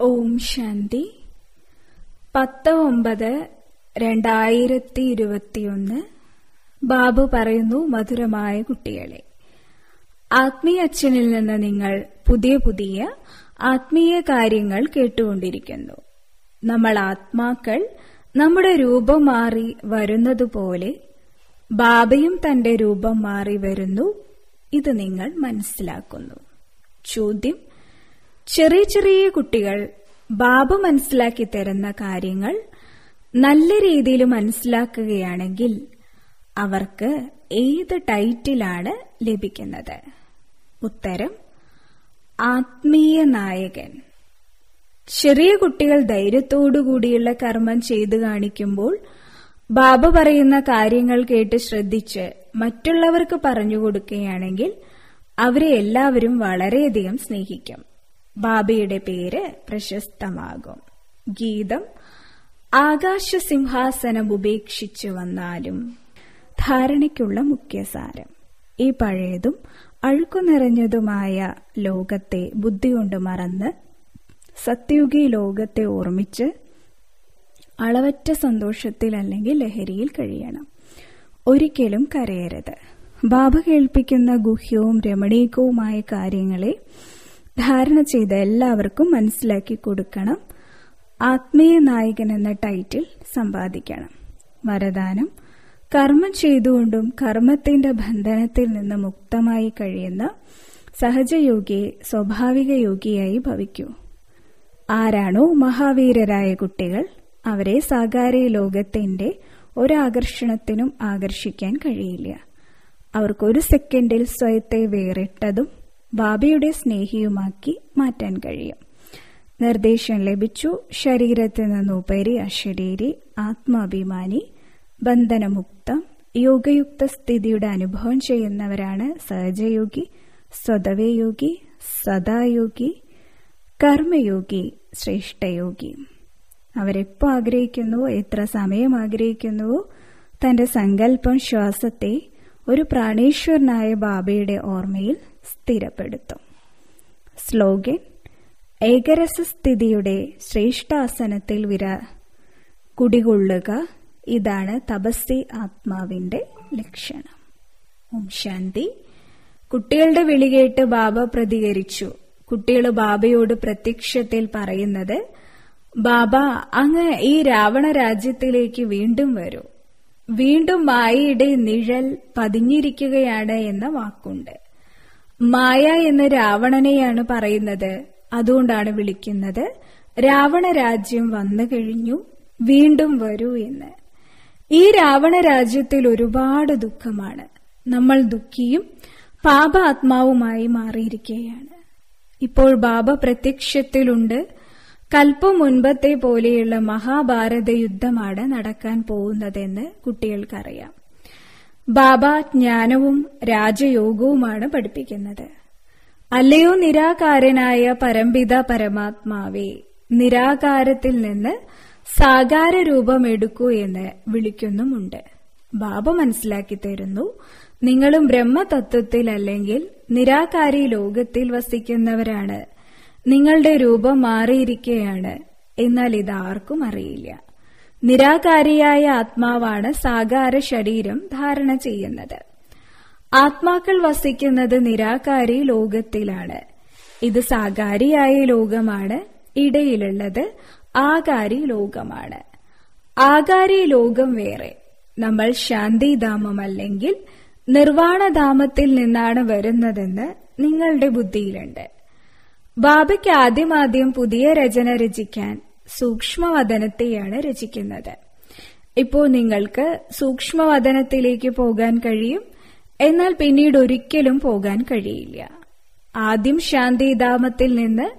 ഓം ശാന്തി. പത്ത് ഒമ്പത് രണ്ടായിരത്തി ഇരുപത്തിയൊന്ന് ബാബു പറയുന്നു മധുരമായ കുട്ടികളെ. ആത്മീയ അച്ഛനിൽ നിന്ന് നിങ്ങൾ പുതിയ പുതിയ ആത്മീയ കാര്യങ്ങൾ കേട്ടുകൊണ്ടിരിക്കുന്നു. നമ്മൾ ആത്മാക്കൾ നമ്മുടെ രൂപം മാറി വരുന്നതുപോലെ ബാബയും തന്റെ രൂപം മാറി വരുന്നു. ഇത് നിങ്ങൾ മനസ്സിലാക്കുന്നു. ചോദ്യം ചെറിയ ചെറിയ കുട്ടികൾ ബാബ മനസ്സിലാക്കി തരുന്ന കാര്യങ്ങൾ നല്ല രീതിയിൽ മനസ്സിലാക്കുകയാണെങ്കിൽ അവർക്ക് ഏത് ടൈറ്റിലാണ് ലഭിക്കുന്നത്? ഉത്തരം ആത്മീയ നായകൻ. ചെറിയ കുട്ടികൾ ധൈര്യത്തോടുകൂടിയുള്ള കർമ്മം ചെയ്തു കാണിക്കുമ്പോൾ ബാബ പറയുന്ന കാര്യങ്ങൾ കേട്ട് ശ്രദ്ധിച്ച് മറ്റുള്ളവർക്ക് പറഞ്ഞു കൊടുക്കുകയാണെങ്കിൽ അവരെ എല്ലാവരും വളരെയധികം സ്നേഹിക്കും. ബാബയുടെ പേര് പ്രശസ്തമാകും. ഗീതം ആകാശസിംഹാസനം ഉപേക്ഷിച്ചു വന്നാലും ധാരണയ്ക്കുള്ള മുഖ്യസാരം. ഈ പഴയതും അഴുക്കു നിറഞ്ഞതുമായ ലോകത്തെ ബുദ്ധി കൊണ്ട് മറന്ന് സത്യുഗി ലോകത്തെ ഓർമ്മിച്ച് അളവറ്റ സന്തോഷത്തിൽ അല്ലെങ്കിൽ ലഹരിയിൽ കഴിയണം. ഒരിക്കലും കരയരുത്. ബാബ കേൾപ്പിക്കുന്ന ഗുഹ്യവും രമണീകവുമായ കാര്യങ്ങളെ ധാരണ ചെയ്ത എല്ലാവർക്കും മനസ്സിലാക്കി കൊടുക്കണം. ആത്മീയ നായകൻ എന്ന ടൈറ്റിൽ സമ്പാദിക്കണം. വരദാനം കർമ്മം ചെയ്തുകൊണ്ടും കർമ്മത്തിന്റെ ബന്ധനത്തിൽ നിന്ന് മുക്തമായി കഴിയുന്ന സഹജയോഗിയെ സ്വാഭാവിക യോഗിയായി ഭവിക്കൂ. ആരാണോ മഹാവീരരായ കുട്ടികൾ അവരെ സാകാരി ലോകത്തിന്റെ ഒരാകർഷണത്തിനും ആകർഷിക്കാൻ കഴിയില്ല. അവർക്കൊരു സെക്കൻഡിൽ സ്വയത്തെ വേറിട്ടതും ബാബയുടെ സ്നേഹിയുമാക്കി മാറ്റാൻ കഴിയും. നിർദ്ദേശം ലഭിച്ചു. ശരീരത്തിൽ നിന്നുപരി അശരീരി ആത്മാഭിമാനി ബന്ധനമുക്തം യോഗയുക്ത സ്ഥിതിയുടെ അനുഭവം ചെയ്യുന്നവരാണ് സഹജയോഗി സ്വതവേയോഗി സദായോഗി കർമ്മയോഗി ശ്രേഷ്ഠയോഗി. അവരെപ്പോ ആഗ്രഹിക്കുന്നുവോ എത്ര സമയം ആഗ്രഹിക്കുന്നുവോ തന്റെ സങ്കല്പം ശ്വാസത്തെ ഒരു പ്രാണേശ്വരനായ ബാബയുടെ ഓർമ്മയിൽ സ്ഥിരപ്പെടുത്തും. സ്ലോഗൻ ഏകരസസ്ഥിതിയുടെ ശ്രേഷ്ഠാസനത്തിൽ വിര കുടികൊള്ളുക ഇതാണ് തപസ്വി ആത്മാവിന്റെ ലക്ഷണം. ഓം ശാന്തി. കുട്ടികളുടെ വിളി കേട്ട് ബാബ പ്രതികരിച്ചു. കുട്ടികൾ ബാബയോട് പ്രത്യക്ഷത്തിൽ പറയുന്നത് ബാബ അങ്ങ് ഈ രാവണ രാജ്യത്തിലേക്ക് വീണ്ടും വരൂ. വീണ്ടും മായയുടെ നിഴൽ പതിഞ്ഞിരിക്കുകയാണ് എന്ന വാക്കുണ്ട്. മായ എന്ന രാവണനെയാണ് പറയുന്നത്. അതുകൊണ്ടാണ് വിളിക്കുന്നത്. രാവണ രാജ്യം വന്നു കഴിഞ്ഞു. വീണ്ടും വരൂ എന്ന്. ഈ രാവണ രാജ്യത്തിൽ ഒരുപാട് ദുഃഖമാണ്. നമ്മൾ ദുഃഖിയും പാപ ആത്മാവുമായി മാറിയിരിക്കുകയാണ്. ഇപ്പോൾ ബാബ പ്രത്യക്ഷത്തിലുണ്ട്. കൽപ്പം മുൻപത്തെ പോലെയുള്ള മഹാഭാരത യുദ്ധമാണ് നടക്കാൻ പോകുന്നതെന്ന് കുട്ടികൾക്കറിയാം. ബാബ ജ്ഞാനവും രാജയോഗവുമാണ് പഠിപ്പിക്കുന്നത്. അല്ലയോ നിരാകാരനായ പരംപിത പരമാത്മാവേ നിരാകാരത്തിൽ നിന്ന് സാകാര രൂപമെടുക്കൂ എന്ന് വിളിക്കുന്നുമുണ്ട്. ബാബ മനസ്സിലാക്കി തരുന്നു നിങ്ങളും ബ്രഹ്മതത്വത്തിൽ അല്ലെങ്കിൽ നിരാകാരി ലോകത്തിൽ വസിക്കുന്നവരാണ്. നിങ്ങളുടെ രൂപം മാറിയിരിക്കുകയാണ് എന്നാൽ ഇതാർക്കും അറിയില്ല. നിരാകാരിയായ ആത്മാവാണ് സാകാര ശരീരം ധാരണ ചെയ്യുന്നത്. ആത്മാക്കൾ വസിക്കുന്നത് നിരാകാരി ലോകത്തിലാണ്. ഇത് സാകാരിയായ ലോകമാണ് ഇടയിലുള്ളത് ആകാരി ലോകമാണ്. ആകാരി ലോകം വേറെ. നമ്മൾ ശാന്തിധാമം അല്ലെങ്കിൽ നിർവാണധാമത്തിൽ നിന്നാണ് വരുന്നതെന്ന് നിങ്ങളുടെ ബുദ്ധിയിലുണ്ട്. ബാബയ്ക്ക് ആദ്യമാദ്യം പുതിയ രചന രചിക്കാൻ സൂക്ഷ്മവദനത്തെയാണ് രചിക്കുന്നത്. ഇപ്പോൾ നിങ്ങൾക്ക് സൂക്ഷ്മവദനത്തിലേക്ക് പോകാൻ കഴിയും. എന്നാൽ പിന്നീട് ഒരിക്കലും പോകാൻ കഴിയില്ല. ആദ്യം ശാന്തിധാമത്തിൽ നിന്ന്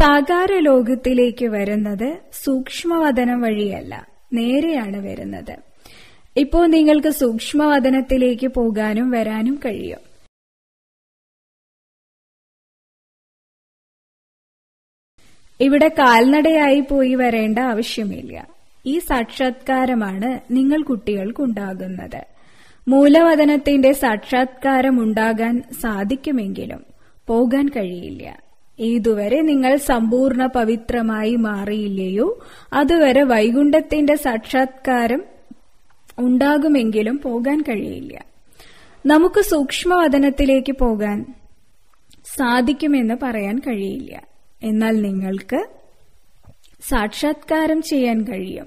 സാകാര ലോകത്തിലേക്ക് വരുന്നത് സൂക്ഷ്മവദനം വഴിയല്ല. നേരെയാണ് വരുന്നത്. ഇപ്പോൾ നിങ്ങൾക്ക് സൂക്ഷ്മവദനത്തിലേക്ക് പോകാനും വരാനും കഴിയും. ഇവിടെ കാൽനടയായി പോയി വരേണ്ട ആവശ്യമില്ല. ഈ സാക്ഷാത്കാരമാണ് നിങ്ങൾ കുട്ടികൾക്കുണ്ടാകുന്നത്. മൂലവതനത്തിന്റെ സാക്ഷാത്കാരം ഉണ്ടാകാൻ സാധിക്കുമെങ്കിലും പോകാൻ കഴിയില്ല. ഇതുവരെ നിങ്ങൾ സമ്പൂർണ പവിത്രമായി മാറിയില്ലയോ അതുവരെ വൈകുണ്ഠത്തിന്റെ സാക്ഷാത്കാരം ഉണ്ടാകുമെങ്കിലും പോകാൻ കഴിയില്ല. നമുക്ക് സൂക്ഷ്മവതനത്തിലേക്ക് പോകാൻ സാധിക്കുമെന്ന് പറയാൻ കഴിയില്ല. എന്നാൽ നിങ്ങൾക്ക് സാക്ഷാത്കാരം ചെയ്യാൻ കഴിയും.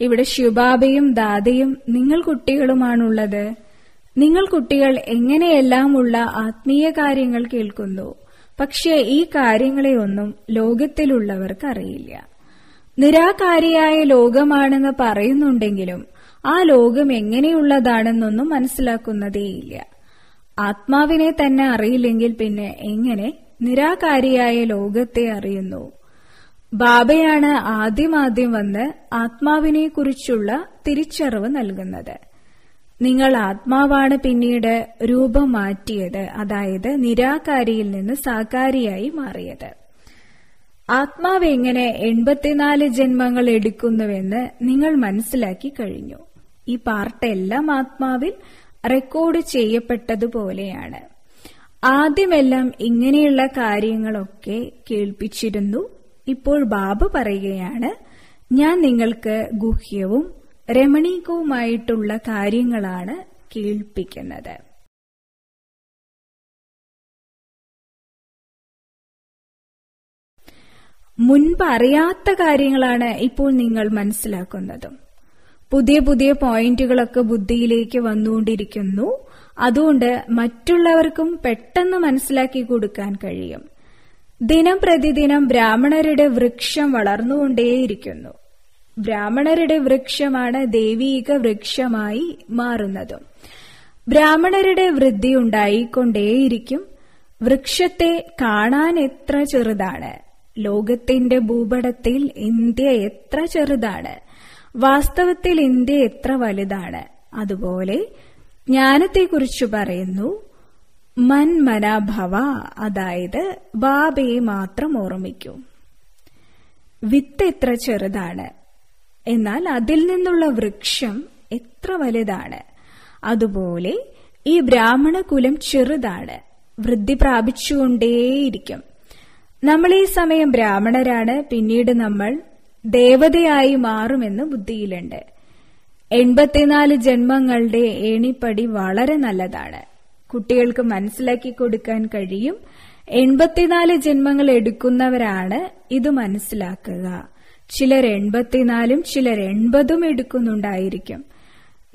ഇവിടെ ശിവബാബയും ദാദയും നിങ്ങൾ കുട്ടികളുമാണുള്ളത്. നിങ്ങൾ കുട്ടികൾ എങ്ങനെയെല്ലാമുള്ള ആത്മീയ കാര്യങ്ങൾ കേൾക്കുന്നു. പക്ഷേ ഈ കാര്യങ്ങളെയൊന്നും ലോകത്തിലുള്ളവർക്ക് അറിയില്ല നിരാകാരിയായ ലോകമാണെന്ന് പറയുന്നുണ്ടെങ്കിലും ആ ലോകം എങ്ങനെയുള്ളതാണെന്നൊന്നും മനസ്സിലാക്കുന്നതേയില്ല. ആത്മാവിനെ തന്നെ അറിയില്ലെങ്കിൽ പിന്നെ എങ്ങനെ നിരാകാരിയായ ലോകത്തെ അറിയുന്നു. ബാബയാണ് ആദ്യമാദ്യം വന്ന് ആത്മാവിനെക്കുറിച്ചുള്ള തിരിച്ചറിവ് നൽകുന്നത്. നിങ്ങൾ ആത്മാവാണ് പിന്നീട് രൂപം മാറ്റിയത് അതായത് നിരാകാരിയിൽ നിന്ന് സാകാരിയായി മാറിയത്. ആത്മാവ് എങ്ങനെ എൺപത്തിനാല് ജന്മങ്ങൾ എടുക്കുന്നുവെന്ന് നിങ്ങൾ മനസ്സിലാക്കി കഴിഞ്ഞു. ഈ പാർട്ടെല്ലാം ആത്മാവിൽ റെക്കോർഡ് ചെയ്യപ്പെട്ടതുപോലെയാണ്. ആദ്യമെല്ലാം ഇങ്ങനെയുള്ള കാര്യങ്ങളൊക്കെ കേൾപ്പിച്ചിരുന്നു. ഇപ്പോൾ ബാബു പറയുകയാണ് ഞാൻ നിങ്ങൾക്ക് ഗുഹ്യവും രമണീകവുമായിട്ടുള്ള കാര്യങ്ങളാണ് കേൾപ്പിക്കുന്നത്. മുൻപ് അറിയാത്ത കാര്യങ്ങളാണ് ഇപ്പോൾ നിങ്ങൾ മനസ്സിലാക്കുന്നതും. പുതിയ പുതിയ പോയിന്റുകളൊക്കെ ബുദ്ധിയിലേക്ക് വന്നുകൊണ്ടിരിക്കുന്നു. അതുകൊണ്ട് മറ്റുള്ളവർക്കും പെട്ടെന്ന് മനസ്സിലാക്കി കൊടുക്കാൻ കഴിയും. ദിനം പ്രതിദിനം ബ്രാഹ്മണരുടെ വൃക്ഷം വളർന്നുകൊണ്ടേയിരിക്കുന്നു. ബ്രാഹ്മണരുടെ വൃക്ഷമാണ് ദൈവീക വൃക്ഷമായി മാറുന്നതും. ബ്രാഹ്മണരുടെ വൃദ്ധി ഉണ്ടായിക്കൊണ്ടേയിരിക്കും. വൃക്ഷത്തെ കാണാൻ എത്ര ചെറുതാണ്? ലോകത്തിന്റെ ഭൂപടത്തിൽ ഇന്ത്യ എത്ര ചെറുതാണ്? വാസ്തവത്തിൽ ഇന്ത്യ എത്ര വലുതാണ്? അതുപോലെ ജ്ഞാനത്തെക്കുറിച്ച് പറയുന്നു. മൻമനാഭവ അതായത് ബാബയെ മാത്രം ഓർമ്മിക്കൂ. വിത്ത് എത്ര ചെറുതാണ്? എന്നാൽ അതിൽ നിന്നുള്ള വൃക്ഷം എത്ര വലുതാണ്? അതുപോലെ ഈ ബ്രാഹ്മണ കുലം ചെറുതാണ്. വൃദ്ധി പ്രാപിച്ചുകൊണ്ടേയിരിക്കും. നമ്മൾ ഈ സമയം ബ്രാഹ്മണരാണ്. പിന്നീട് നമ്മൾ ദേവതയായി മാറുമെന്ന് ബുദ്ധിയിലുണ്ട്. എൺപത്തിനാല് ജന്മങ്ങളുടെ ഏണിപ്പടി വളരെ നല്ലതാണ്. കുട്ടികൾക്ക് മനസ്സിലാക്കി കൊടുക്കാൻ കഴിയും. എൺപത്തിനാല് ജന്മങ്ങൾ എടുക്കുന്നവരാണ് ഇത് മനസ്സിലാക്കുക. ചിലർ എൺപത്തിനാലും ചിലർ എൺപതും എടുക്കുന്നുണ്ടായിരിക്കും.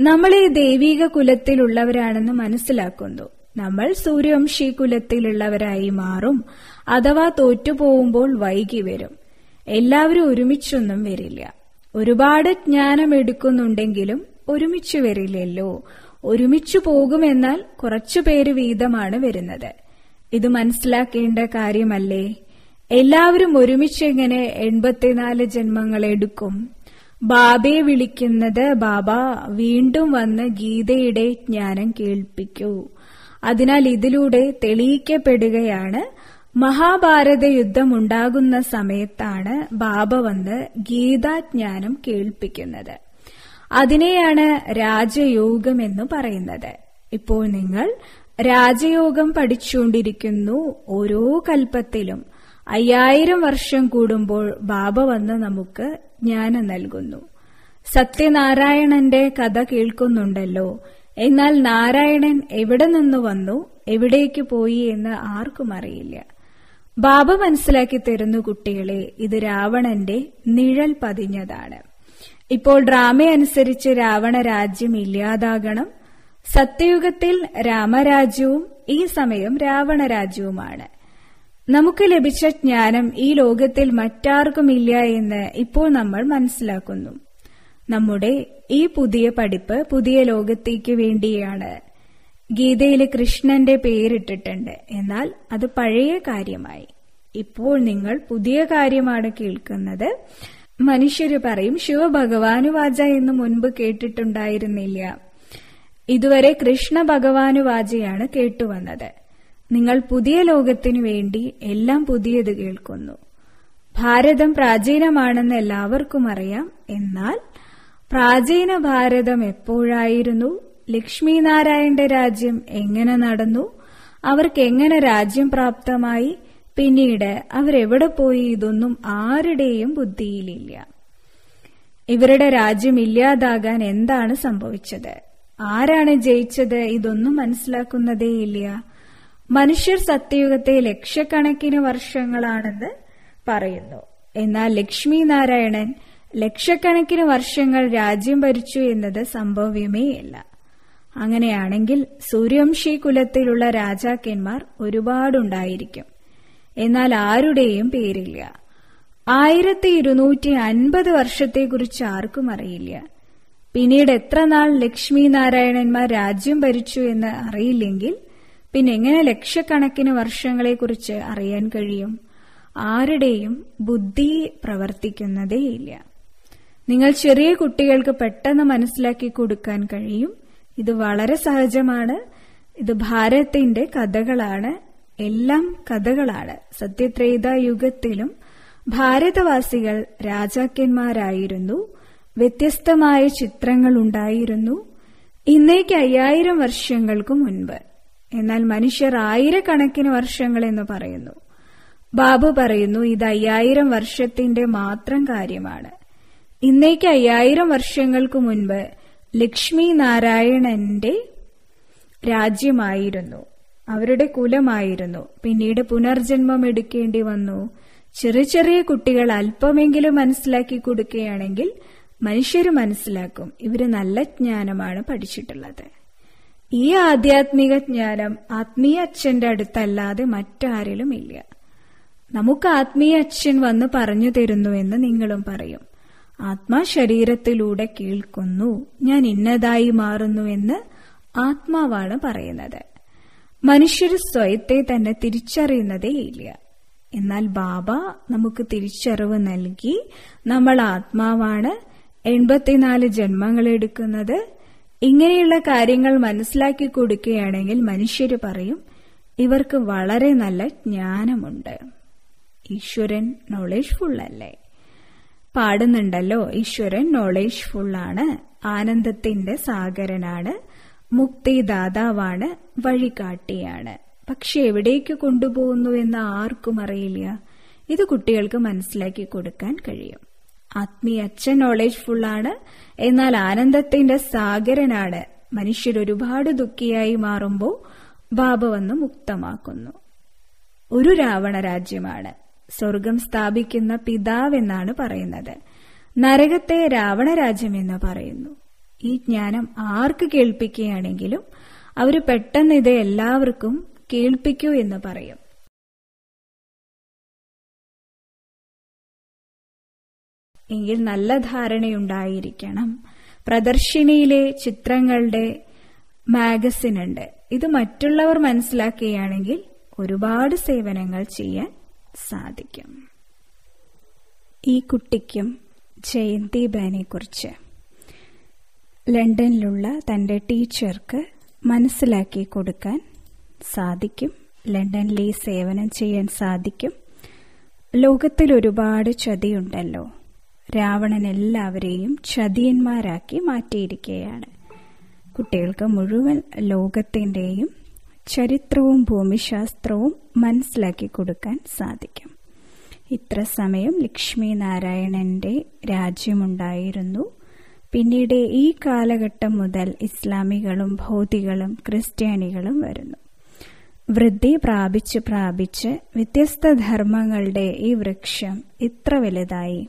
നമ്മൾ ഈ ദൈവിക കുലത്തിലുള്ളവരാണെന്ന് മനസ്സിലാക്കുന്നു. നമ്മൾ സൂര്യവംശി കുലത്തിലുള്ളവരായി മാറും. അഥവാ തോറ്റുപോകുമ്പോൾ വൈകി വരും. എല്ലാവരും ഒരുമിച്ചൊന്നും വരില്ല. ഒരുപാട് ജ്ഞാനം എടുക്കുന്നുണ്ടെങ്കിലും ഒരുമിച്ച് വരില്ലല്ലോ. ഒരുമിച്ചു പോകുമെന്നാൽ കുറച്ചു പേര് വീതമാണ് വരുന്നത്. ഇത് മനസ്സിലാക്കേണ്ട കാര്യമല്ലേ? എല്ലാവരും ഒരുമിച്ച് എങ്ങനെ എൺപത്തിനാല് ജന്മങ്ങൾ എടുക്കും. ബാബയെ വിളിക്കുന്നത് ബാബ വീണ്ടും വന്ന് ഗീതയുടെ ജ്ഞാനം കേൾപ്പിക്കൂ അതിനാൽ ഇതിലൂടെ തെളിയിക്കപ്പെടുകയാണ് മഹാഭാരത യുദ്ധം ഉണ്ടാകുന്ന സമയത്താണ് ബാബ വന്ന് ഗീതാജ്ഞാനം കേൾപ്പിക്കുന്നത്. അതിനെയാണ് രാജയോഗം എന്ന് പറയുന്നത്. ഇപ്പോൾ നിങ്ങൾ രാജയോഗം പഠിച്ചുകൊണ്ടിരിക്കുന്നു ഓരോ കൽപ്പത്തിലും. അയ്യായിരം വർഷം കൂടുമ്പോൾ ബാബ വന്ന് നമുക്ക് ജ്ഞാനം നൽകുന്നു. സത്യനാരായണന്റെ കഥ കേൾക്കുന്നുണ്ടല്ലോ. എന്നാൽ നാരായണൻ എവിടെ നിന്ന് വന്നു? എവിടേക്ക് പോയി എന്ന് ആർക്കും അറിയില്ല. ബാബ മനസ്സിലാക്കി തരുന്നു കുട്ടികളെ ഇത് രാവണന്റെ നിഴൽ പതിഞ്ഞതാണ്. ഇപ്പോൾ ഡ്രാമ അനുസരിച്ച് രാവണ രാജ്യം ഇല്ലാതാകണം. സത്യയുഗത്തിൽ രാമരാജ്യവും ഈ സമയം രാവണ രാജ്യവുമാണ് നമുക്ക് ലഭിച്ച ജ്ഞാനം ഈ ലോകത്തിൽ മറ്റാർക്കും ഇല്ല എന്ന് ഇപ്പോൾ നമ്മൾ മനസ്സിലാക്കുന്നു. നമ്മുടെ ഈ പുതിയ പഠിപ്പ് പുതിയ ലോകത്തേക്ക് വേണ്ടിയാണ്. ഗീതയിൽ കൃഷ്ണന്റെ പേരിട്ടിട്ടുണ്ട്. എന്നാൽ അത് പഴയ കാര്യമായി. ഇപ്പോൾ നിങ്ങൾ പുതിയ കാര്യമാണ് കേൾക്കുന്നത്. മനുഷ്യര് പറയും ശിവഭഗവാനുവാച എന്ന് മുൻപ് കേട്ടിട്ടുണ്ടായിരുന്നില്ല. ഇതുവരെ കൃഷ്ണ ഭഗവാനുവാചയാണ് കേട്ടുവന്നത് നിങ്ങൾ പുതിയ ലോകത്തിനു വേണ്ടി എല്ലാം പുതിയത് കേൾക്കുന്നു. ഭാരതം പ്രാചീനമാണെന്ന് എല്ലാവർക്കും അറിയാം. എന്നാൽ പ്രാചീന ഭാരതം എപ്പോഴായിരുന്നു? ലക്ഷ്മിനാരായണന്റെ രാജ്യം എങ്ങനെ നടന്നു? അവർക്ക് എങ്ങനെ രാജ്യം പ്രാപ്തമായി? പിന്നീട് അവരെവിടെ പോയി? ഇതൊന്നും ആരുടെയും ബുദ്ധിയിലില്ല. ഇവരുടെ രാജ്യം ഇല്ലാതാകാൻ എന്താണ് സംഭവിച്ചത്? ആരാണ് ജയിച്ചത്? ഇതൊന്നും മനസ്സിലാക്കുന്നതേയില്ല മനുഷ്യർ സത്യയുഗത്തെ ലക്ഷക്കണക്കിന് വർഷങ്ങളാണെന്ന് പറയുന്നു. എന്നാൽ ലക്ഷ്മി നാരായണൻ ലക്ഷക്കണക്കിന് വർഷങ്ങൾ രാജ്യം ഭരിച്ചു എന്നത് സംഭവ്യമേയല്ല അങ്ങനെയാണെങ്കിൽ സൂര്യവംശി കുലത്തിലുള്ള രാജാക്കന്മാർ ഒരുപാടുണ്ടായിരിക്കും. എന്നാൽ ആരുടെയും പേരില്ല. ആയിരത്തി ഇരുന്നൂറ്റി അൻപത് വർഷത്തെക്കുറിച്ച് ആർക്കും അറിയില്ല. പിന്നീട് എത്ര നാൾ ലക്ഷ്മി നാരായണന്മാർ രാജ്യം ഭരിച്ചു എന്ന് അറിയില്ലെങ്കിൽ പിന്നെ എങ്ങനെ ലക്ഷക്കണക്കിന് വർഷങ്ങളെക്കുറിച്ച് അറിയാൻ കഴിയും? ആരുടെയും ബുദ്ധി പ്രവർത്തിക്കുന്നതേയില്ല. നിങ്ങൾ ചെറിയ കുട്ടികൾക്ക് പെട്ടെന്ന് മനസ്സിലാക്കി കൊടുക്കാൻ കഴിയും. ഇത് വളരെ സഹജമാണ്. ഇത് ഭാരതത്തിന്റെ കഥകളാണ്. എല്ലാം കഥകളാണ്. സത്യത്രേത യുഗത്തിലും ഭാരതവാസികൾ രാജാക്കന്മാരായിരുന്നു. വ്യത്യസ്തമായ ചിത്രങ്ങൾ ഉണ്ടായിരുന്നു ഇന്നേക്ക് അയ്യായിരം വർഷങ്ങൾക്ക് മുൻപ്. എന്നാൽ മനുഷ്യർ ആയിരക്കണക്കിന് വർഷങ്ങൾ എന്ന് പറയുന്നു. ബാബു പറയുന്നു ഇത് അയ്യായിരം വർഷത്തിന്റെ മാത്രം കാര്യമാണ്. ഇന്നേക്ക് അയ്യായിരം വർഷങ്ങൾക്ക് മുൻപ് ലക്ഷ്മി നാരായണന്റെ രാജ്യമായിരുന്നു. അവരുടെ കുലമായിരുന്നു. പിന്നീട് പുനർജന്മം എടുക്കേണ്ടി വന്നു. ചെറിയ ചെറിയ കുട്ടികൾ അല്പമെങ്കിലും മനസ്സിലാക്കി കൊടുക്കുകയാണെങ്കിൽ മനുഷ്യർ മനസ്സിലാക്കും. ഇവർ നല്ല ജ്ഞാനമാണ് പഠിച്ചിട്ടുള്ളത്. ഈ ആധ്യാത്മിക ജ്ഞാനം ആത്മീയ അച്ഛന്റെ അടുത്തല്ലാതെ മറ്റാരിലും ഇല്ല നമുക്ക് ആത്മീയ അച്ഛൻ വന്ന് പറഞ്ഞു തരുന്നു എന്ന് നിങ്ങളും പറയും. ആത്മാ ശരീരത്തിലൂടെ കേൾക്കുന്നു. ഞാൻ ഇന്നതായി മാറുന്നു എന്ന് ആത്മാവാണ് പറയുന്നത്. മനുഷ്യർ സ്വയത്തെ തന്നെ തിരിച്ചറിയുന്നതേ ഇല്ല. എന്നാൽ ബാബ നമുക്ക് തിരിച്ചറിവ് നൽകി നമ്മൾ ആത്മാവാണ്. എൺപത്തിനാല് ജന്മങ്ങൾ എടുക്കുന്നത്. ഇങ്ങനെയുള്ള കാര്യങ്ങൾ മനസ്സിലാക്കി കൊടുക്കുകയാണെങ്കിൽ മനുഷ്യർ പറയും ഇവർക്ക് വളരെ നല്ല ജ്ഞാനമുണ്ട്. ഈശ്വരൻ നോളേജ് ഫുള്ളല്ലേ അല്ലേ? പാടുന്നുണ്ടല്ലോ. ഈശ്വരൻ നോളേജ് ഫുള്ളാണ് ആനന്ദത്തിന്റെ സാഗരനാണ്. മുക്തിദാതാവാണ്. വഴികാട്ടിയാണ്. പക്ഷെ എവിടേക്ക് കൊണ്ടുപോകുന്നു എന്ന് ആർക്കും അറിയില്ല. ഇത് കുട്ടികൾക്ക് മനസ്സിലാക്കി കൊടുക്കാൻ കഴിയും. ആത്മീയ അച്ഛൻ നോളേജ് ഫുള്ളാണ് എന്നാൽ ആനന്ദത്തിന്റെ സാഗരനാണ്. മനുഷ്യർ ഒരുപാട് ദുഃഖിയായി മാറുമ്പോൾ ബാബ വന്ന് മുക്തമാക്കുന്നു. ഒരു രാവണ രാജ്യമാണ്. സ്വർഗം സ്ഥാപിക്കുന്ന പിതാവെന്നാണ് പറയുന്നത്. നരകത്തെ രാവണരാജ്യം എന്ന് പറയുന്നു. ഈ ജ്ഞാനം ആർക്ക് കേൾപ്പിക്കുകയാണെങ്കിലും അവർ പെട്ടെന്ന് ഇത് എല്ലാവർക്കും കേൾപ്പിക്കൂ എന്ന് പറയും. എങ്കിൽ നല്ല ധാരണയുണ്ടായിരിക്കണം. പ്രദർശിനിയിലെ ചിത്രങ്ങളുടെ മാഗസിൻ ഉണ്ട് ഇത് മറ്റുള്ളവർ മനസ്സിലാക്കുകയാണെങ്കിൽ ഒരുപാട് സേവനങ്ങൾ ചെയ്യാൻ സാധിക്കും. ഈ കുട്ടിക്കും ജയന്തി ബാനെ കുറിച്ച് ലണ്ടനിലുള്ള തന്റെ ടീച്ചർക്ക് മനസ്സിലാക്കി കൊടുക്കാൻ സാധിക്കും. ലണ്ടനിലെ സേവനം ചെയ്യാൻ സാധിക്കും. ലോകത്തിൽ ഒരുപാട് ചതിയുണ്ടല്ലോ. രാവണൻ എല്ലാവരെയും ചതിയന്മാരാക്കി മാറ്റിയിരിക്കുകയാണ്. കുട്ടികൾക്ക് മുഴുവൻ ലോകത്തിന്റെയും ചരിത്രവും ഭൂമിശാസ്ത്രവും മനസ്സിലാക്കി കൊടുക്കാൻ സാധിക്കും. ഇത്ര സമയം ലക്ഷ്മി നാരായണന്റെ രാജ്യമുണ്ടായിരുന്നു. പിന്നീട് ഈ കാലഘട്ടം മുതൽ ഇസ്ലാമികളും ഭൗതികളും ക്രിസ്ത്യാനികളും വരുന്നു. വൃദ്ധി പ്രാപിച്ച് പ്രാപിച്ച് വ്യത്യസ്ത ധർമ്മങ്ങളുടെ ഈ വൃക്ഷം ഇത്ര വലുതായി.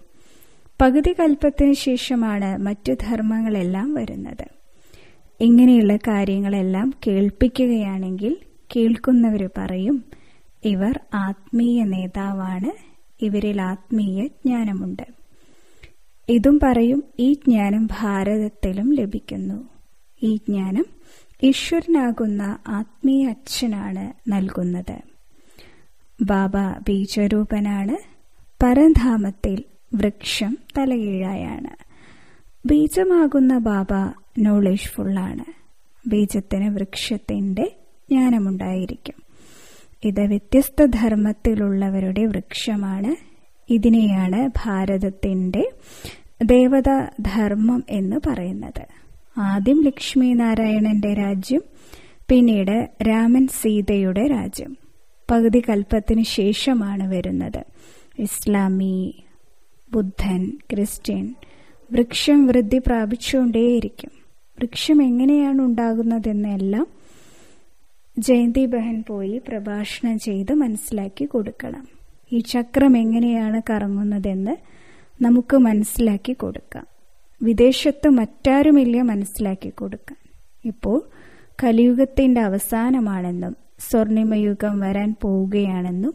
പകുതി കൽപ്പത്തിന് ശേഷമാണ് മറ്റു ധർമ്മങ്ങളെല്ലാം വരുന്നത്. ഇങ്ങനെയുള്ള കാര്യങ്ങളെല്ലാം കേൾപ്പിക്കുകയാണെങ്കിൽ കേൾക്കുന്നവർ പറയും ഇവർ ആത്മീയ നേതാവാണ് ഇവരിൽ ആത്മീയ ജ്ഞാനമുണ്ട്. ഇതും പറയും ഈ ജ്ഞാനം ഭാരതത്തിലും ലഭിക്കുന്നു. ഈ ജ്ഞാനം ഈശ്വരനാകുന്ന ആത്മീയ അച്ഛനാണ് നൽകുന്നത്. ബാബ ബീജരൂപനാണ്. പരധാമത്തിൽ വൃക്ഷം തലകീഴായാണ്. ബീജമാകുന്ന ബാബ നോളേജ് ഫുള്ളാണ് ബീജത്തിന് വൃക്ഷത്തിന്റെ ജ്ഞാനമുണ്ടായിരിക്കും. ഇത് വ്യത്യസ്ത ധർമ്മത്തിലുള്ളവരുടെ വൃക്ഷമാണ്. ഇതിനെയാണ് ഭാരതത്തിന്റെ ദേവതാധർമ്മം എന്ന് പറയുന്നത്. ആദ്യം ലക്ഷ്മി നാരായണന്റെ രാജ്യം പിന്നീട് രാമൻ സീതയുടെ രാജ്യം. പകുതി കൽപ്പത്തിന് ശേഷമാണ് വരുന്നത്. ഇസ്ലാമി ബുദ്ധൻ ക്രിസ്ത്യൻ വൃക്ഷം വൃദ്ധി പ്രാപിച്ചുകൊണ്ടേയിരിക്കും. വൃക്ഷം എങ്ങനെയാണ് ഉണ്ടാകുന്നതെന്നെല്ലാം ജയന്തി ബഹൻ പോയി പ്രഭാഷണം ചെയ്ത് മനസ്സിലാക്കി കൊടുക്കണം. ഈ ചക്രം എങ്ങനെയാണ് കറങ്ങുന്നതെന്ന് നമുക്ക് മനസ്സിലാക്കി കൊടുക്കാം. വിദേശത്ത് മറ്റാരുമില്ല മനസ്സിലാക്കി കൊടുക്കാം ഇപ്പോൾ കലിയുഗത്തിന്റെ അവസാനമാണെന്നും സ്വർണിമയുഗം വരാൻ പോവുകയാണെന്നും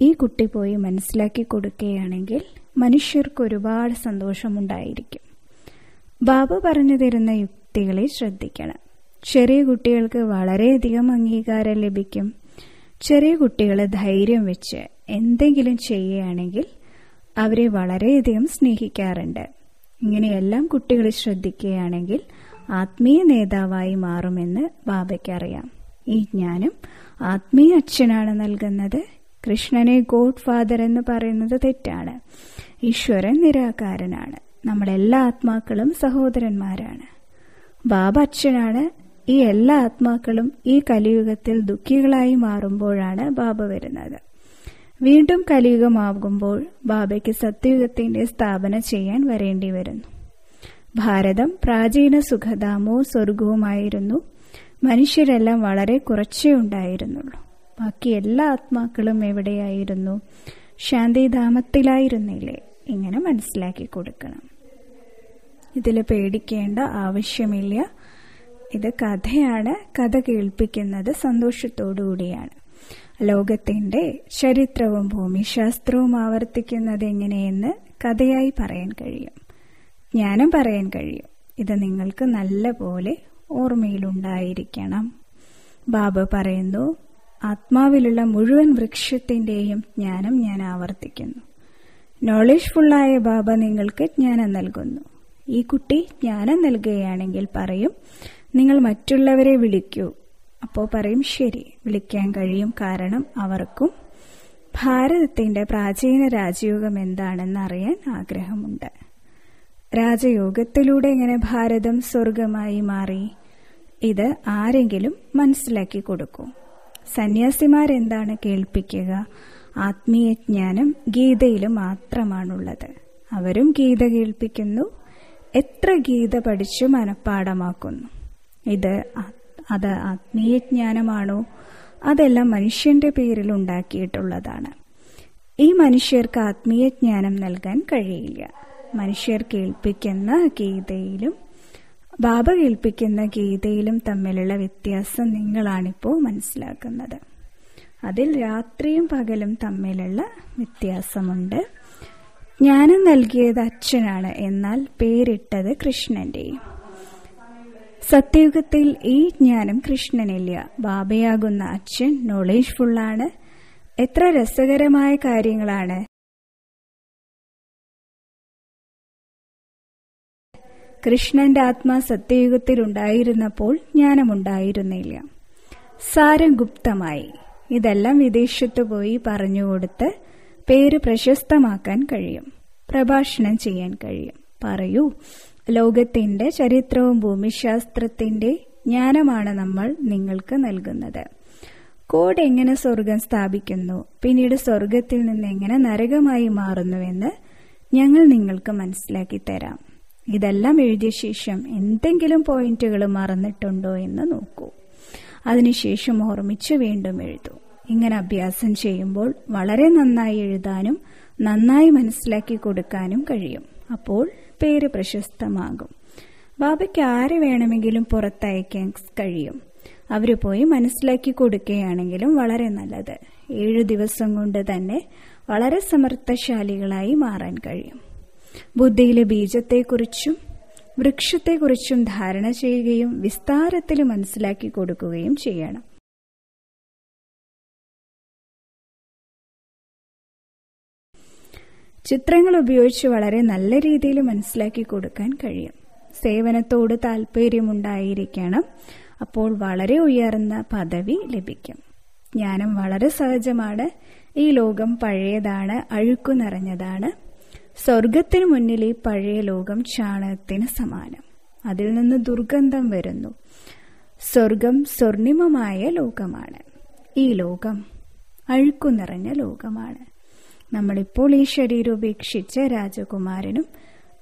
ഈ കുട്ടി പോയി മനസ്സിലാക്കി കൊടുക്കുകയാണെങ്കിൽ മനുഷ്യർക്ക് ഒരുപാട് സന്തോഷമുണ്ടായിരിക്കും. ബാബ പറഞ്ഞു തരുന്ന യുക്തികളെ ശ്രദ്ധിക്കണം. ചെറിയ കുട്ടികൾക്ക് വളരെയധികം അംഗീകാരം ലഭിക്കും. ചെറിയ കുട്ടികൾ ധൈര്യം വെച്ച് എന്തെങ്കിലും ചെയ്യുകയാണെങ്കിൽ അവരെ വളരെയധികം സ്നേഹിക്കാറുണ്ട്. ഇങ്ങനെയെല്ലാം കുട്ടികൾ ശ്രദ്ധിക്കുകയാണെങ്കിൽ ആത്മീയ നേതാവായി മാറുമെന്ന് ബാബയ്ക്കറിയാം ഈ ജ്ഞാനം ആത്മീയ അച്ഛനാണ് നൽകുന്നത്. കൃഷ്ണനെ ഗോഡ് ഫാദർ എന്ന് പറയുന്നത് തെറ്റാണ്. ഈശ്വരൻ നിരാകാരനാണ്. നമ്മളെല്ലാ ആത്മാക്കളും സഹോദരന്മാരാണ്. ബാബ അച്ഛനാണ്. ഈ എല്ലാ ആത്മാക്കളും ഈ കലിയുഗത്തിൽ ദുഃഖികളായി മാറുമ്പോഴാണ് ബാബ വരുന്നത്. വീണ്ടും കലിയുഗമാകുമ്പോൾ ബാബയ്ക്ക് സത്യയുഗത്തിന്റെ സ്ഥാപന ചെയ്യാൻ വരേണ്ടി വരുന്നു. ഭാരതം പ്രാചീന സുഖധാമവും സ്വർഗവുമായിരുന്നു. മനുഷ്യരെല്ലാം വളരെ കുറച്ചേ ഉണ്ടായിരുന്നുള്ളൂ. ബാക്കി എല്ലാ ആത്മാക്കളും എവിടെയായിരുന്നു? ശാന്തിധാമത്തിലായിരുന്നില്ലേ? ഇങ്ങനെ മനസ്സിലാക്കി കൊടുക്കണം. ഇതിൽ പേടിക്കേണ്ട ആവശ്യമില്ല. ഇത് കഥയാണ്. കഥ കേൾപ്പിക്കുന്നത് സന്തോഷത്തോടുകൂടിയാണ്. ലോകത്തിന്റെ ചരിത്രവും ഭൂമിശാസ്ത്രവും ആവർത്തിക്കുന്നത് എങ്ങനെയെന്ന് കഥയായി പറയാൻ കഴിയും. ജ്ഞാനം പറയാൻ കഴിയും. ഇത് നിങ്ങൾക്ക് നല്ല പോലെ ഓർമ്മയിലുണ്ടായിരിക്കണം. ബാബ പറയുന്നു ആത്മാവിലുള്ള മുഴുവൻ വൃക്ഷത്തിന്റെയും ജ്ഞാനം ഞാൻ ആവർത്തിക്കുന്നു. നോളജ് ഫുള്ളായ ബാബ നിങ്ങൾക്ക് ജ്ഞാനം നൽകുന്നു. ഈ കുട്ടി ജ്ഞാനം നൽകുകയാണെങ്കിൽ പറയും നിങ്ങൾ മറ്റുള്ളവരെ വിളിക്കൂ. അപ്പോൾ പറയും ശരി വിളിക്കാൻ കഴിയും. കാരണം അവർക്കും ഭാരതത്തിന്റെ പ്രാചീന രാജയോഗം എന്താണെന്ന് അറിയാൻ ആഗ്രഹമുണ്ട്. രാജയോഗത്തിലൂടെ എങ്ങനെ ഭാരതം സ്വർഗമായി മാറി? ഇത് ആരെങ്കിലും മനസ്സിലാക്കി കൊടുക്കും. സന്യാസിമാരെന്താണ് കേൾപ്പിക്കുക? ആത്മീയജ്ഞാനം ഗീതയിൽ മാത്രമാണുള്ളത്. അവരും ഗീത കേൾപ്പിക്കുന്നു എത്ര ഗീത പഠിച്ചു മനഃപ്പാടമാക്കുന്നു ഇത് അത് ആത്മീയജ്ഞാനമാണോ? അതെല്ലാം മനുഷ്യന്റെ പേരിൽ ഉണ്ടാക്കിയിട്ടുള്ളതാണ്. ഈ മനുഷ്യർക്ക് ആത്മീയജ്ഞാനം നൽകാൻ കഴിയില്ല. മനുഷ്യർ കേൾപ്പിക്കുന്ന ഗീതയിലും ബാബ കേൾപ്പിക്കുന്ന ഗീതയിലും തമ്മിലുള്ള വ്യത്യാസം നിങ്ങളാണിപ്പോൾ മനസ്സിലാക്കുന്നത്. അതിൽ രാത്രിയും പകലും തമ്മിലുള്ള വ്യത്യാസമുണ്ട്. ജ്ഞാനം നൽകിയത് അച്ഛനാണ്. എന്നാൽ പേരിട്ടത് കൃഷ്ണന്റെ സത്യയുഗത്തിൽ ഈ ജ്ഞാനം കൃഷ്ണനില്ല. ബാബയാകുന്ന അച്ഛൻ നോളേജ് ഫുള്ളാണ് എത്ര രസകരമായ കാര്യങ്ങളാണ്. കൃഷ്ണന്റെ ആത്മാ സത്യയുഗത്തിൽ ഉണ്ടായിരുന്നപ്പോൾ ജ്ഞാനമുണ്ടായിരുന്നില്ല. സാരം ഗുപ്തമായി ഇതെല്ലാം വിദേശത്ത് പോയി പറഞ്ഞുകൊടുത്ത് പേര് പ്രശസ്തമാക്കാൻ കഴിയും. പ്രഭാഷണം ചെയ്യാൻ കഴിയും. പറയൂ ലോകത്തിന്റെ ചരിത്രവും ഭൂമിശാസ്ത്രത്തിന്റെ ജ്ഞാനമാണ് നമ്മൾ നിങ്ങൾക്ക് നൽകുന്നത്. കോഡ് എങ്ങനെ സ്വർഗം സ്ഥാപിക്കുന്നു പിന്നീട് സ്വർഗത്തിൽ നിന്ന് എങ്ങനെ നരകമായി മാറുന്നുവെന്ന് ഞങ്ങൾ നിങ്ങൾക്ക് മനസ്സിലാക്കി തരാം. ഇതെല്ലാം എഴുതിയ ശേഷം എന്തെങ്കിലും പോയിന്റുകൾ മറന്നിട്ടുണ്ടോ എന്ന് നോക്കൂ. അതിനുശേഷം ഓർമ്മിച്ച് വീണ്ടും എഴുതൂ. ഇങ്ങനെ അഭ്യാസം ചെയ്യുമ്പോൾ വളരെ നന്നായി എഴുതാനും നന്നായി മനസ്സിലാക്കി കൊടുക്കാനും കഴിയും. അപ്പോൾ പേര് പ്രശസ്തമാകും. ബാബയ്ക്ക് ആരെ വേണമെങ്കിലും പുറത്തയക്കാൻ കഴിയും. അവർ പോയി മനസ്സിലാക്കി കൊടുക്കുകയാണെങ്കിലും വളരെ നല്ലത്. ഏഴു ദിവസം കൊണ്ട് തന്നെ വളരെ സമർത്ഥശാലികളായി മാറാൻ കഴിയും. ബുദ്ധിയിലെ ബീജത്തെക്കുറിച്ചും വൃക്ഷത്തെക്കുറിച്ചും ധാരണ ചെയ്യുകയും വിസ്താരത്തിൽ മനസ്സിലാക്കി കൊടുക്കുകയും ചെയ്യണം. ചിത്രങ്ങൾ ഉപയോഗിച്ച് വളരെ നല്ല രീതിയിൽ മനസ്സിലാക്കി കൊടുക്കാൻ കഴിയും. സേവനത്തോട് താല്പര്യമുണ്ടായിരിക്കണം. അപ്പോൾ വളരെ ഉയർന്ന പദവി ലഭിക്കും. ജ്ഞാനം വളരെ സഹജമാണ്. ഈ ലോകം പഴയതാണ് അഴുക്കു നിറഞ്ഞതാണ്. സ്വർഗത്തിനു മുന്നിൽ ഈ പഴയ ലോകം ചാണകത്തിന് സമാനം. അതിൽ നിന്ന് ദുർഗന്ധം വരുന്നു. സ്വർഗം സ്വർണിമമായ ലോകമാണ്. ഈ ലോകം അഴുക്കു നിറഞ്ഞ ലോകമാണ്. നമ്മളിപ്പോൾ ഈ ശരീരം ഉപേക്ഷിച്ച് രാജകുമാരനും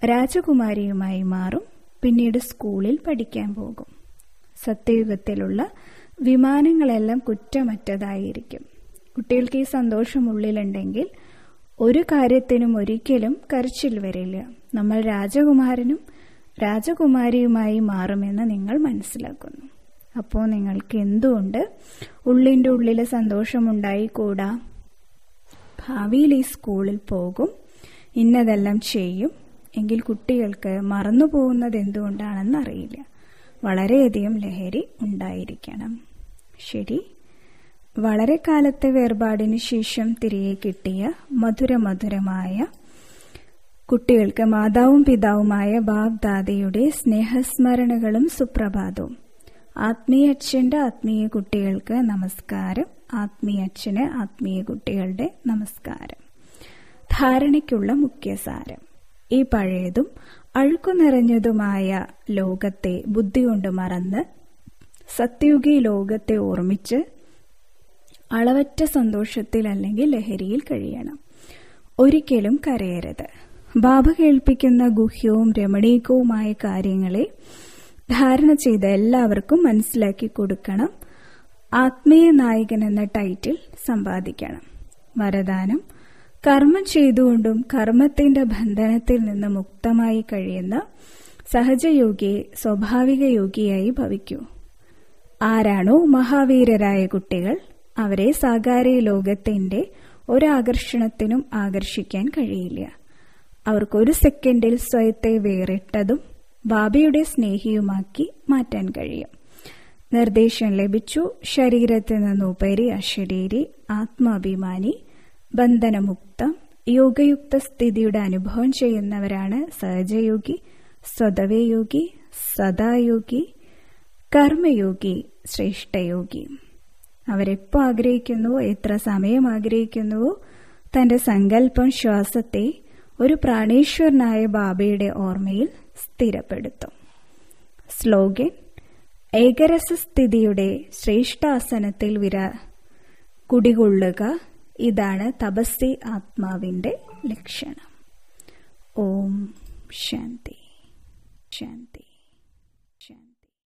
രാജകുമാരിയുമായി മാറും. പിന്നീട് സ്കൂളിൽ പഠിക്കാൻ പോകും. സത്യയുഗത്തിലുള്ള വിമാനങ്ങളെല്ലാം കുറ്റമറ്റതായിരിക്കും. കുട്ടികൾക്ക് ഈ സന്തോഷം ഉള്ളിലുണ്ടെങ്കിൽ ഒരു കാര്യത്തിനും ഒരിക്കലും കരച്ചിൽ വരില്ല. നമ്മൾ രാജകുമാരനും രാജകുമാരിയുമായി മാറുമെന്ന് നിങ്ങൾ മനസ്സിലാക്കുന്നു. അപ്പോൾ നിങ്ങൾക്ക് എന്തുകൊണ്ട് ഉള്ളിന്റെ ഉള്ളിൽ സന്തോഷമുണ്ടായിക്കൂടാ? ഭാവിയിൽ ഈ സ്കൂളിൽ പോകും ഇന്നതെല്ലാം ചെയ്യും. എങ്കിൽ കുട്ടികൾക്ക് മറന്നു പോകുന്നത് എന്തുകൊണ്ടാണെന്ന് അറിയില്ല. വളരെയധികം ലഹരി ഉണ്ടായിരിക്കണം. ശരി. വളരെ കാലത്തെ വേർപാടിന് ശേഷം തിരികെ കിട്ടിയ മധുരമധുരമായ കുട്ടികൾക്ക് മാതാവും പിതാവുമായ ബാബ് ദാദയുടെ സ്നേഹസ്മരണകളും സുപ്രഭാതവും. ആത്മീയ അച്ഛന്റെ ആത്മീയ കുട്ടികൾക്ക് നമസ്കാരം. ആത്മീയ അച്ഛന് ആത്മീയ കുട്ടികളുടെ നമസ്കാരം. ധാരണയ്ക്കുള്ള മുഖ്യസാരം. ഈ പഴയതും അഴുക്കു നിറഞ്ഞതുമായ ലോകത്തെ ബുദ്ധി കൊണ്ട് മറന്ന് സത്യുഗി ലോകത്തെ ഓർമ്മിച്ച് അളവറ്റ സന്തോഷത്തിൽ അല്ലെങ്കിൽ ലഹരിയിൽ കഴിയണം. ഒരിക്കലും കരയരുത്. ബാബ കേൾപ്പിക്കുന്ന ഗുഹ്യവും രമണീകവുമായ കാര്യങ്ങളെ ധാരണ ചെയ്ത എല്ലാവർക്കും മനസ്സിലാക്കി കൊടുക്കണം. ആത്മീയ നായകൻ എന്ന ടൈറ്റിൽ സമ്പാദിക്കണം. വരദാനം കർമ്മം ചെയ്തുകൊണ്ടും കർമ്മത്തിന്റെ ബന്ധനത്തിൽ നിന്ന് മുക്തമായി കഴിയുന്ന സഹജയോഗിയെ സ്വാഭാവിക യോഗിയായി ഭവിക്കൂ. ആരാണോ മഹാവീരരായ കുട്ടികൾ അവരെ സാകാര ലോകത്തിന്റെ ഒരാകർഷണത്തിനും ആകർഷിക്കാൻ കഴിയില്ല. അവർക്കൊരു സെക്കൻഡിൽ സ്വയത്തെ വേറിട്ടതും ബാബയുടെ സ്നേഹിയുമാക്കി മാറ്റാൻ കഴിയും. നിർദ്ദേശം ലഭിച്ചു. ശരീരത്തിൽ നിന്നുപരി അശരീരി ആത്മാഭിമാനി ബന്ധനമുക്തം യോഗയുക്ത സ്ഥിതിയുടെ അനുഭവം ചെയ്യുന്നവരാണ് സഹജയോഗി സ്വതവേയോഗി സദായോഗി കർമ്മയോഗി ശ്രേഷ്ഠയോഗി. അവരെപ്പോ ആഗ്രഹിക്കുന്നുവോ എത്ര സമയം ആഗ്രഹിക്കുന്നുവോ തന്റെ സങ്കല്പം ശ്വാസത്തെ ഒരു പ്രാണേശ്വരനായ ബാബയുടെ ഓർമ്മയിൽ സ്ഥിരപ്പെടുത്തും. സ്ലോഗൻ ഏകരസസ്ഥിതിയുടെ ശ്രേഷ്ഠാസനത്തിൽ വിര കുടികൊള്ളുക. ഇതാണ് തപസ്വി ആത്മാവിന്റെ ലക്ഷണം. ഓം ശാന്തി. ശാന്തി.